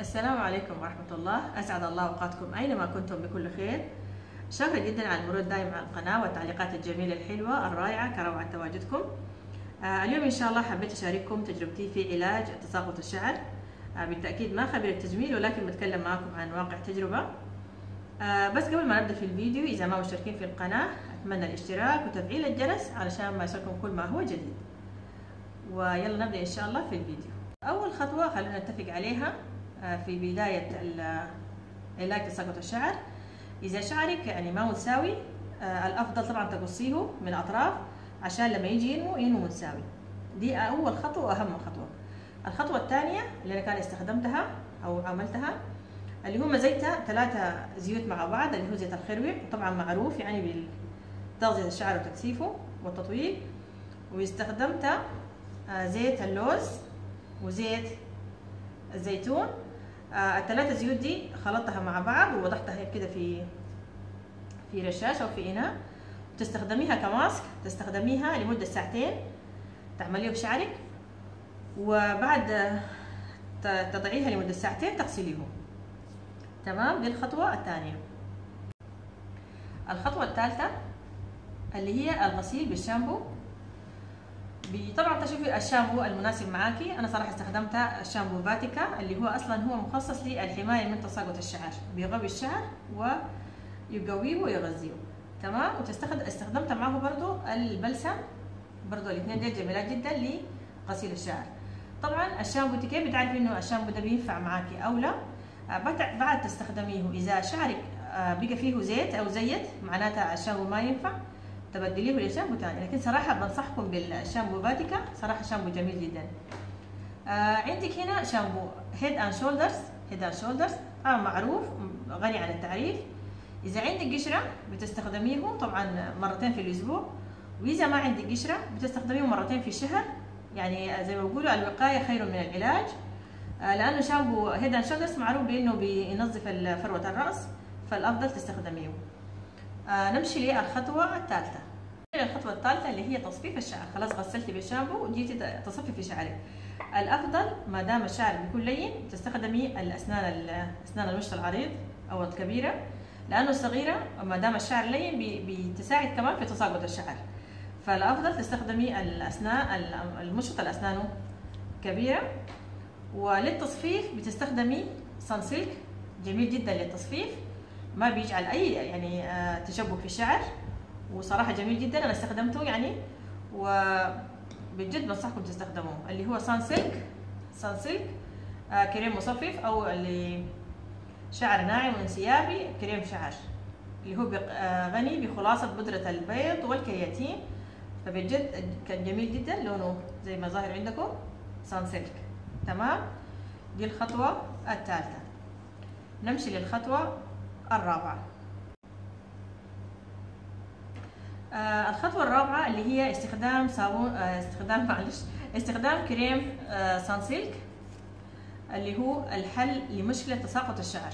السلام عليكم ورحمة الله. أسعد الله أوقاتكم أينما كنتم بكل خير. شاكرة جدا على المرور الدائم على القناة والتعليقات الجميلة الحلوة الرائعة. كروعة تواجدكم. آه اليوم إن شاء الله حبيت أشارككم تجربتي في علاج تساقط الشعر. آه بالتأكيد ما خبير التجميل ولكن بتكلم معكم عن واقع تجربة. آه بس قبل ما نبدأ في الفيديو إذا ما مشتركين في القناة أتمنى الاشتراك وتفعيل الجرس علشان ما يصلكم كل ما هو جديد. ويلا نبدأ إن شاء الله في الفيديو. أول خطوة خلونا نتفق عليها. في بداية علاج تساقط الشعر. إذا شعرك يعني ما متساوي الأفضل طبعا تقصيه من الأطراف عشان لما يجي ينمو ينمو متساوي. دي أول خطوة وأهم خطوة. الخطوة الثانية اللي أنا كان استخدمتها أو عملتها اللي هو مزيت ثلاثة زيوت مع بعض اللي هو زيت الخروع طبعا معروف يعني بتغذية الشعر وتكثيفه والتطويل. واستخدمت زيت اللوز وزيت الزيتون آه الثلاثة زيوت دي خلطتها مع بعض ووضعتها كده في في رشاش أو في إناء. تستخدميها كماسك تستخدميها لمدة ساعتين تعمليه بشعرك وبعد تضعيها لمدة ساعتين تغسليه تمام؟ دي الخطوة الثانية. الخطوة الثالثة اللي هي الغسيل بالشامبو. طبعا تشوفي الشامبو المناسب معاكي. أنا صراحة استخدمت الشامبو فاتيكا اللي هو أصلا هو مخصص للحماية من تساقط الشعر. بيغوي الشعر ويقويه ويغذيه. تمام؟ وتستخدم استخدمت معه برضو البلسم برضو الاثنين دول جميلات جدا لغسيل الشعر. طبعا الشامبو كيف بتعرفي إنه الشامبو ده بينفع معاكي أو لا؟ بعد تستخدميه إذا شعرك بقى فيه زيت أو زيت معناتها الشامبو ما ينفع. تبدليه لشامبو تاني لكن صراحة بنصحكم بالشامبو فاتيكا. صراحة شامبو جميل جدا. آه عندك هنا شامبو Head & Shoulders Head & Shoulders آه معروف. غني عن التعريف. إذا عندك قشرة بتستخدميه طبعا مرتين في الأسبوع. وإذا ما عندك قشرة بتستخدميه مرتين في الشهر. يعني زي ما بيقولوا الوقاية خير من العلاج. آه لأنه شامبو Head & Shoulders معروف بأنه بينظف فروة الرأس. فالأفضل تستخدميه آه نمشي للخطوة الثالثة. الخطوة الثالثة اللي هي تصفيف الشعر. خلاص غسلتي بالشامبو وجيتي تصففي شعرك. الأفضل ما دام الشعر بيكون لين تستخدمي الأسنان أسنان المشط العريض أو الكبيرة لأنه الصغيرة ما دام الشعر لين بتساعد كمان في تساقط الشعر. فالأفضل تستخدمي الأسنان المشط الأسنانه كبيرة وللتصفيف بتستخدمي سانسيلك جميل جدا للتصفيف. ما بيجعل أي يعني تشبك في الشعر. وصراحة جميل جدا أنا استخدمته يعني وبجد بنصحكم تستخدموه اللي هو سان سلك سان سلك آه كريم مصفف أو اللي شعر ناعم وانسيابي كريم شعر اللي هو غني بخلاصة بودره البيض والكرياتين فبجد كان جميل جدا لونه زي ما ظاهر عندكم سان سلك تمام؟ دي الخطوة الثالثة. نمشي للخطوة الرابعة. آه الخطوة الرابعة اللي هي استخدام صابون آه استخدام معلش استخدام كريم آه سانسيلك اللي هو الحل لمشكلة تساقط الشعر.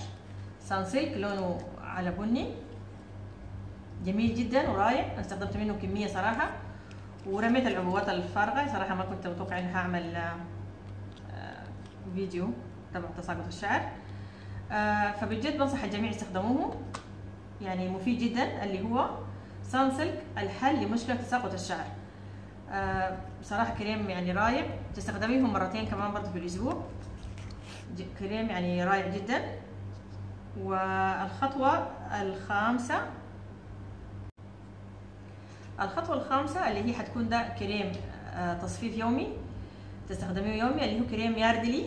سانسيلك لونه على بني. جميل جدا ورائع. استخدمت منه كمية صراحة. ورميت العبوات الفارغة. صراحة ما كنت متوقع إني هعمل فيديو تبع تساقط الشعر. آه فبجد بنصح الجميع يستخدموه يعني مفيد جدا اللي هو سانسلك الحل لمشكلة تساقط الشعر آه بصراحة كريم يعني رائع. تستخدميه مرتين كمان برضه في الأسبوع. كريم يعني رائع جدا. والخطوة الخامسة الخطوة الخامسة اللي هي حتكون ده كريم آه تصفيف يومي. تستخدميه يومي اللي هو كريم ياردلي.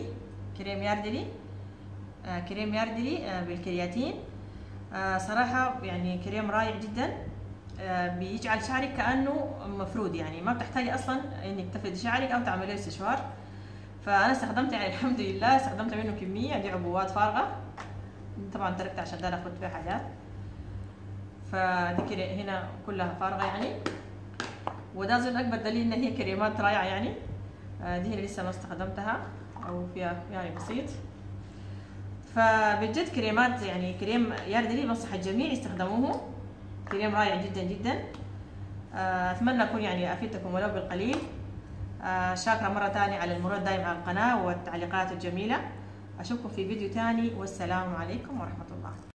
كريم ياردلي آه كريم ياردلي آه بالكرياتين. آه صراحة يعني كريم رائع جدا. بيجعل شعرك كأنه مفرود يعني. ما بتحتاجي أصلا إنك تفردي شعرك أو تعملي استشوار فأنا استخدمت يعني الحمد لله استخدمت منه كمية. دي عبوات فارغة. طبعا تركت عشان ده أخذت فيها حاجات. فدي هنا كلها فارغة يعني. وده أظن أكبر دليل إن هي كريمات رائعة يعني. دي هنا لسه ما استخدمتها أو فيها يعني بسيط. فبجد كريمات يعني كريم ياردلي بنصح الجميع يستخدموه. كريم رائع جدا جدا. أتمنى أكون يعني أفدتكم ولو بالقليل. شاكرة مرة ثانية على المرور دائم على القناة والتعليقات الجميلة. أشوفكم في فيديو تاني والسلام عليكم ورحمة الله.